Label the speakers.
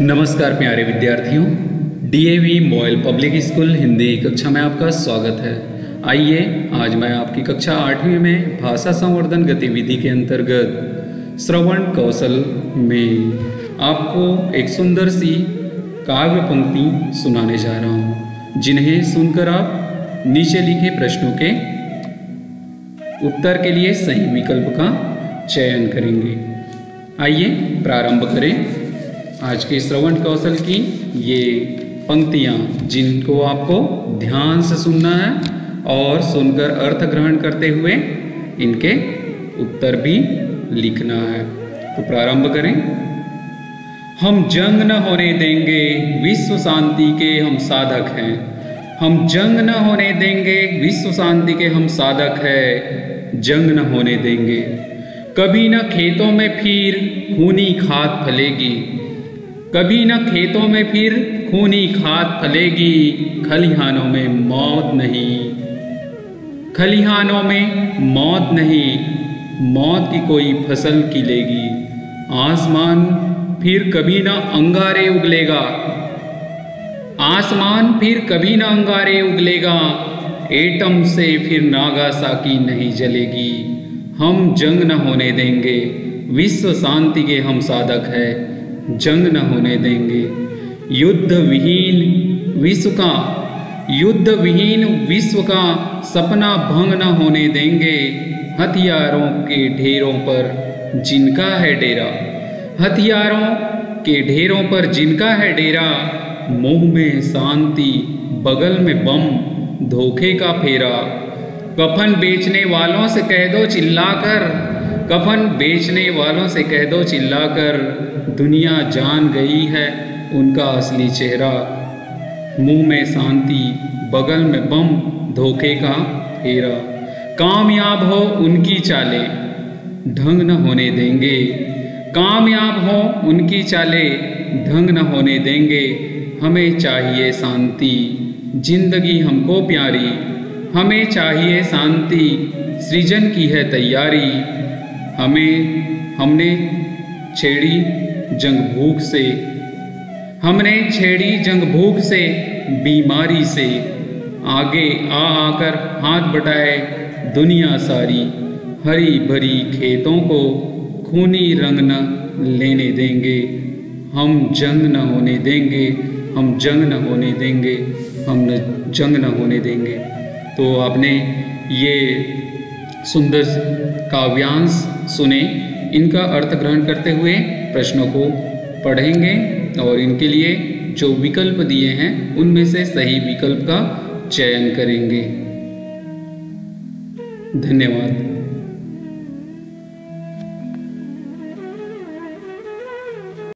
Speaker 1: नमस्कार प्यारे विद्यार्थियों DAV mobile public school Hindi कक्षा में आपका स्वागत है। आइए, आज मैं आपकी कक्षा आठवीं में भाषा संवर्धन गतिविधि के अंतर्गत श्रवण कौशल में आपको एक सुंदर सी काव्य पंक्ति सुनाने जा रहा हूँ, जिन्हें सुनकर आप नीचे लिखे प्रश्नों के उत्तर के लिए सही विकल्प का चयन करेंगे। आइए, प्रारंभ करें। आज के श्रवण कौशल की ये पंक्तियाँ, जिनको आपको ध्यान से सुनना है और सुनकर अर्थ ग्रहण करते हुए इनके उत्तर भी लिखना है। तो प्रारंभ करें। हम जंग न होने देंगे, विश्व शांति के हम साधक हैं। हम जंग न होने देंगे, विश्व शांति के हम साधक हैं। जंग न होने देंगे। कभी न खेतों में फिर, खूनी खाद फलेगी। कभी न खेतों में फिर खूनी खाद फलेगी, खलिहानों में मौत नहीं। खलिहानों में मौत नहीं, मौत की कोई फ़सल खिलेगी। आसमान फिर कभी न अंगारे उगलेगा। आसमान फिर कभी न अंगारे उगलेगा, एटम से फिर नागासाकी नहीं जलेगी। हम जंग न होने देंगे, विश्व शांति के हम साधक है। जंग न होने देंगे। युद्ध विहीन विश्व का, युद्ध विहीन विश्व का सपना भंग न होने देंगे। हथियारों के ढेरों पर जिनका है डेरा। हथियारों के ढेरों पर जिनका है डेरा। मुँह में शांति, बगल में बम, धोखे का फेरा। कफन बेचने वालों से कह दो चिल्लाकर कफन बेचने वालों से कह दो, चिल्लाकर दुनिया जान गई है उनका असली चेहरा। मुँह में शांति, बगल में बम, धोखे का फेरा कामयाब हो उनकी चाले, ढंग न होने देंगे। कामयाब हो उनकी चाले, ढंग न होने देंगे। हमें चाहिए शांति, ज़िंदगी हमको प्यारी। हमें चाहिए शांति, सृजन की है तैयारी। हमें, हमने छेड़ी जंग भूख से। हमने छेड़ी जंग भूख से बीमारी से। आगे आ आकर हाथ बटाए दुनिया सारी। हरी भरी खेतों को खूनी रंग न लेने देंगे। हम जंग न होने देंगे, हम जंग न होने देंगे, हम न जंग न होने देंगे। तो आपने ये सुंदर काव्यांश सुने, इनका अर्थ ग्रहण करते हुए प्रश्नों को पढ़ेंगे और इनके लिए जो विकल्प दिए हैं, उनमें से सही विकल्प का चयन करेंगे। धन्यवाद।